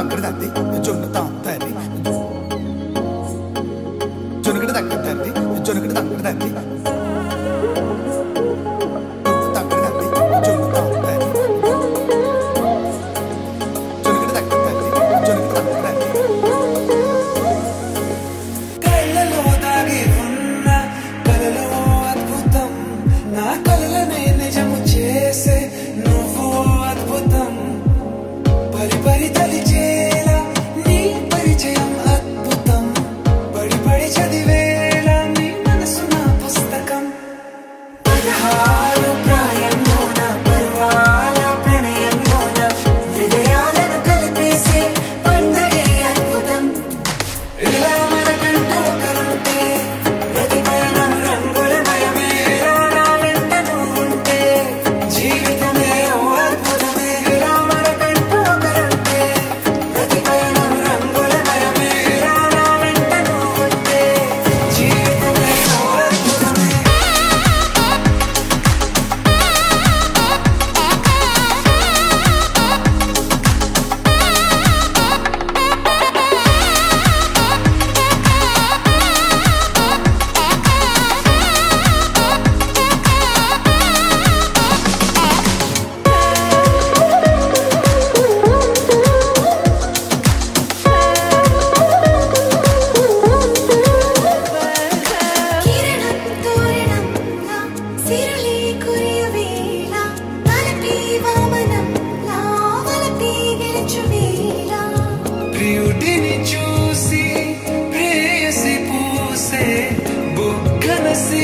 తగ్గడు తద్ది జొన్ను తాంతది జొనుకుడు తగ్గదు తద్ది జొనుకుడు తగ్గడు తద్ది high. ప్రియుడిని చూసి ప్రేయసి పూసే బుగ్గనసి